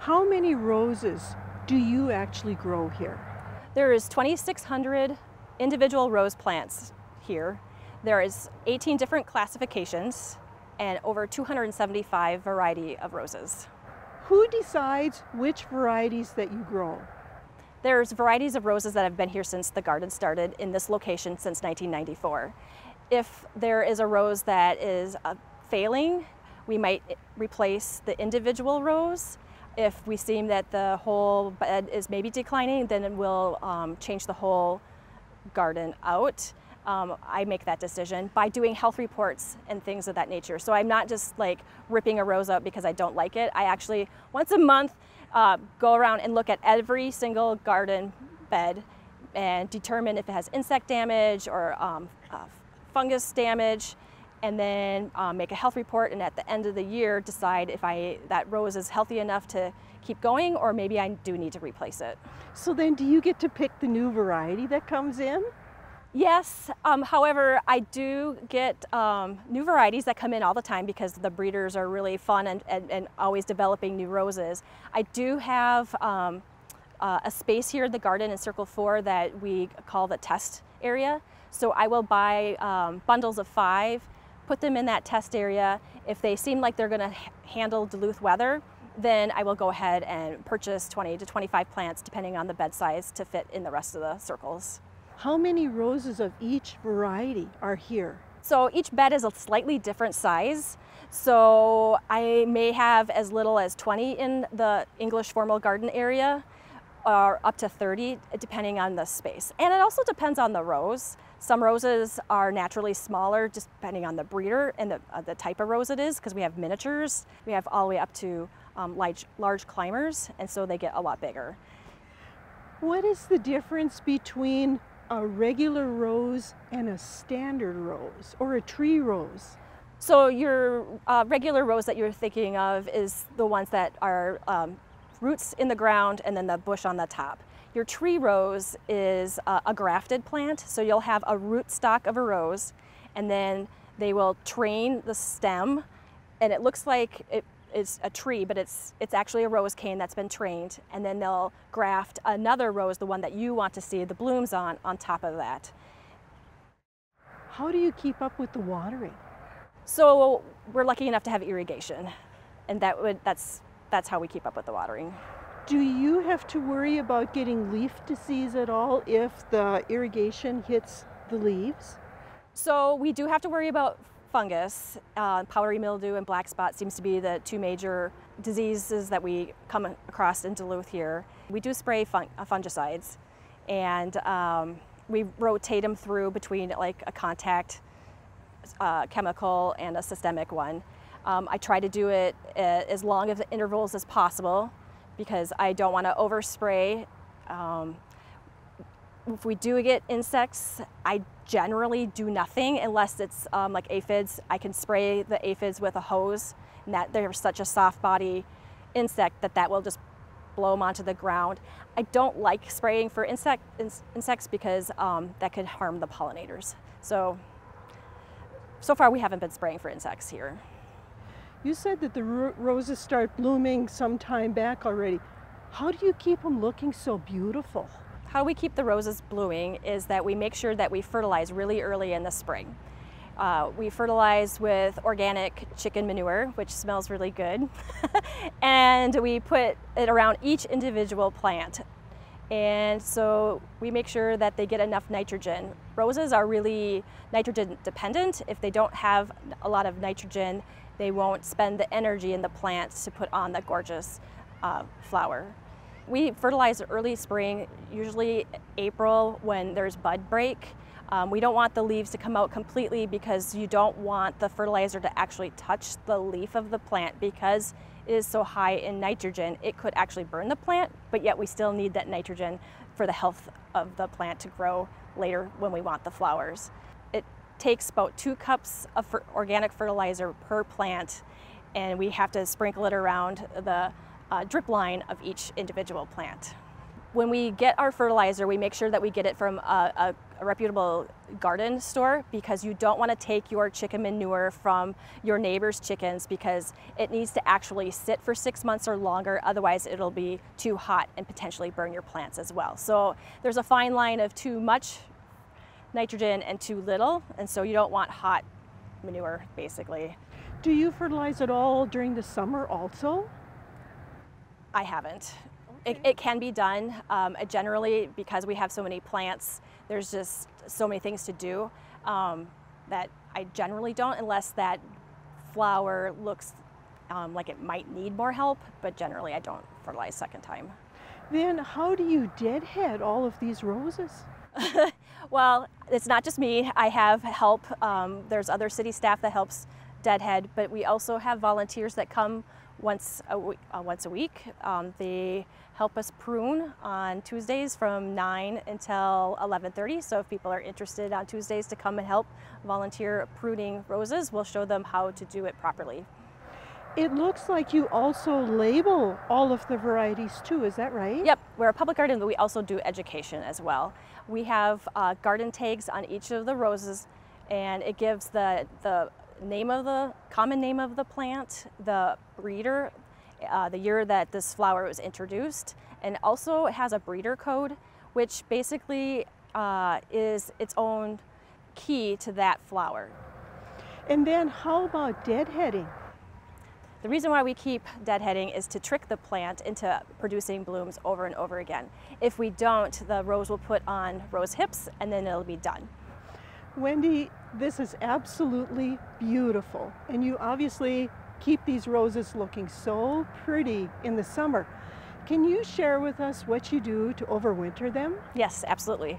How many roses do you actually grow here? There is 2,600 individual rose plants here. There is 18 different classifications and over 275 variety of roses. Who decides which varieties that you grow? There's varieties of roses that have been here since the garden started in this location since 1994. If there is a rose that is uh, failing, we might replace the individual rose. If we see that the whole bed is maybe declining, then we'll um, change the whole garden out um, I make that decision by doing health reports and things of that nature. So I'm not just like ripping a rose out because I don't like it. I actually, once a month, uh, go around and look at every single garden bed and determine if it has insect damage or um, uh, fungus damage and then um, make a health report and at the end of the year decide if I that rose is healthy enough to keep going or maybe I do need to replace it. So then do you get to pick the new variety that comes in? Yes, um, however, I do get um, new varieties that come in all the time because the breeders are really fun and, and, and always developing new roses. I do have um, uh, a space here in the garden in Circle 4 that we call the test area. So I will buy um, bundles of five, put them in that test area. If they seem like they're going to handle Duluth weather, then I will go ahead and purchase 20 to 25 plants depending on the bed size to fit in the rest of the circles. How many roses of each variety are here? So each bed is a slightly different size. So I may have as little as 20 in the English formal garden area or up to 30 depending on the space. And it also depends on the rose. Some roses are naturally smaller just depending on the breeder and the, uh, the type of rose it is because we have miniatures. We have all the way up to um, large, large climbers and so they get a lot bigger. What is the difference between a regular rose and a standard rose or a tree rose? So your uh, regular rose that you're thinking of is the ones that are um, roots in the ground and then the bush on the top. Your tree rose is a, a grafted plant, so you'll have a root stock of a rose and then they will train the stem and it looks like it is a tree, but it's, it's actually a rose cane that's been trained. And then they'll graft another rose, the one that you want to see the blooms on, on top of that. How do you keep up with the watering? So we're lucky enough to have irrigation. And that would, that's, that's how we keep up with the watering. Do you have to worry about getting leaf disease at all if the irrigation hits the leaves? So we do have to worry about fungus. Uh, powdery mildew and black spot seems to be the two major diseases that we come across in Duluth here. We do spray uh, fungicides and um, we rotate them through between like a contact uh, chemical and a systemic one. Um, I try to do it uh, as long of intervals as possible because I don't want to overspray. Um, if we do get insects, I generally do nothing unless it's um, like aphids. I can spray the aphids with a hose and that they're such a soft body insect that that will just blow them onto the ground. I don't like spraying for insect, in, insects because um, that could harm the pollinators. So, so far we haven't been spraying for insects here. You said that the roses start blooming some time back already. How do you keep them looking so beautiful? How we keep the roses blooming is that we make sure that we fertilize really early in the spring. Uh, we fertilize with organic chicken manure, which smells really good. and we put it around each individual plant. And so we make sure that they get enough nitrogen. Roses are really nitrogen dependent. If they don't have a lot of nitrogen, they won't spend the energy in the plants to put on the gorgeous uh, flower. We fertilize early spring, usually April when there's bud break. Um, we don't want the leaves to come out completely because you don't want the fertilizer to actually touch the leaf of the plant because it is so high in nitrogen. It could actually burn the plant, but yet we still need that nitrogen for the health of the plant to grow later when we want the flowers. Takes about two cups of organic fertilizer per plant and we have to sprinkle it around the uh, drip line of each individual plant. when we get our fertilizer, we make sure that we get it from a, a, a reputable garden store because you don't want to take your chicken manure from your neighbor's chickens because it needs to actually sit for six months or longer. Otherwise, it'll be too hot and potentially burn your plants as well. So there's a fine line of too much nitrogen and too little, and so you don't want hot manure basically. Do you fertilize at all during the summer also? I haven't. Okay. It, it, can be done. Um, generally, because we have so many plants, there's just so many things to do um, that I generally don't unless that flower looks um, like it might need more help, but generally I don't fertilize second time. Then how do you deadhead all of these roses? well, it's not just me. I have help. Um, there's other city staff that helps deadhead, but we also have volunteers that come once a, week, uh, once a week. Um, they help us prune on Tuesdays from 9 until 11.30. So if people are interested on Tuesdays to come and help volunteer pruning roses, we'll show them how to do it properly. It looks like you also label all of the varieties too, is that right? Yep, we're a public garden, but we also do education as well. We have uh, garden tags on each of the roses and it gives the, the name of the, common name of the plant, the breeder, uh, the year that this flower was introduced, and also it has a breeder code, which basically uh, is its own key to that flower. And then how about deadheading? The reason why we keep deadheading is to trick the plant into producing blooms over and over again. If we don't, the rose will put on rose hips and then it'll be done. Wendy, this is absolutely beautiful. And you obviously keep these roses looking so pretty in the summer. Can you share with us what you do to overwinter them? Yes, absolutely.